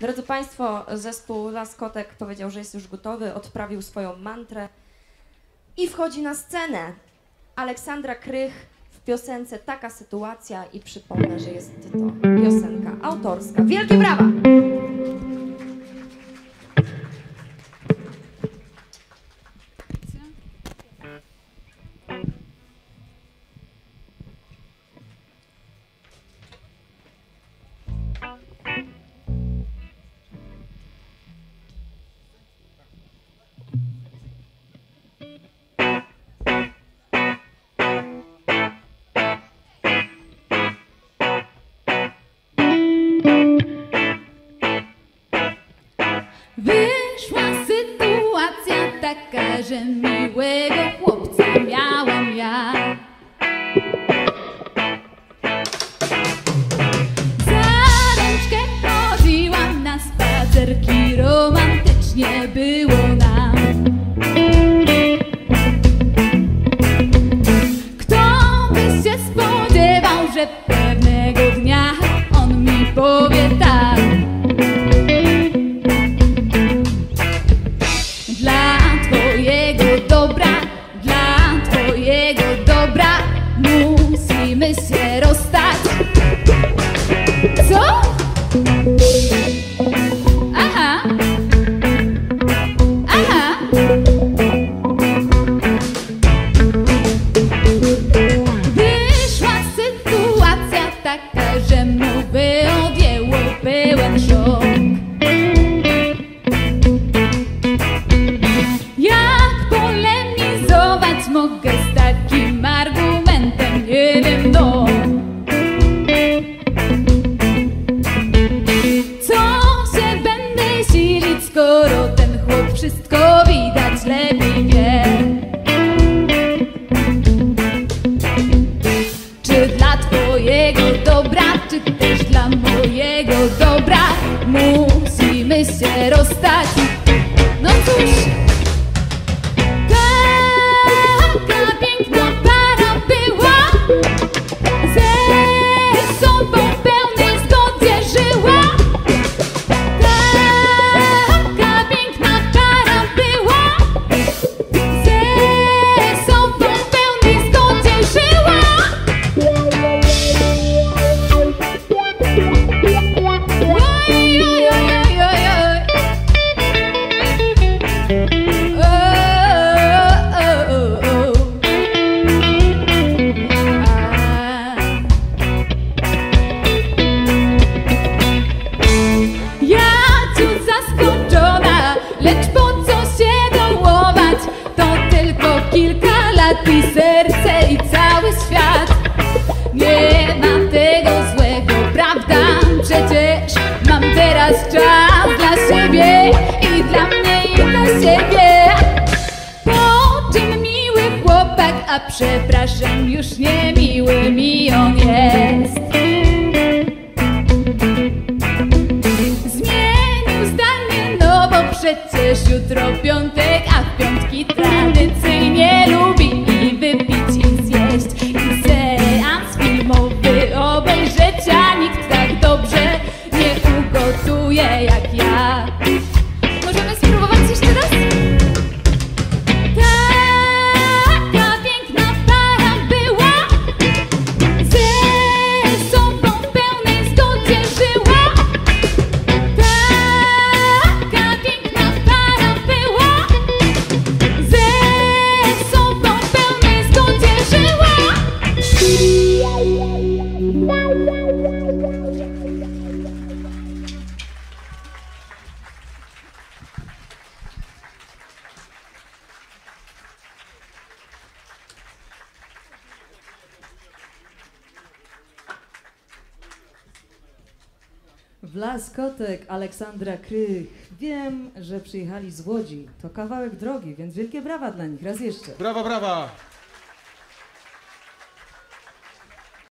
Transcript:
Drodzy Państwo, zespół Laskotek powiedział, że jest już gotowy, odprawił swoją mantrę i wchodzi na scenę. Aleksandra Krych w piosence Taka sytuacja i przypomnę, że jest to piosenka autorska. Wielkie brawa! Wyszła sytuacja taka, że miłego chłopca miałem ja. Za rączkę chodziłam na spacerki, romantycznie było nam. Kto by się spodziewał, że wszystko widać lepiej teraz czas dla siebie i dla mnie i dla siebie. Po czym miły chłopak, a przepraszam, już nie miły mi on jest. Zmienił zdanie, no bo przecież jutro piątek, a w piątki tradycyjnie W Laskotek Aleksandra Krych. Wiem, że przyjechali z Łodzi. To kawałek drogi, więc wielkie brawa dla nich. Raz jeszcze. Brawa, brawa!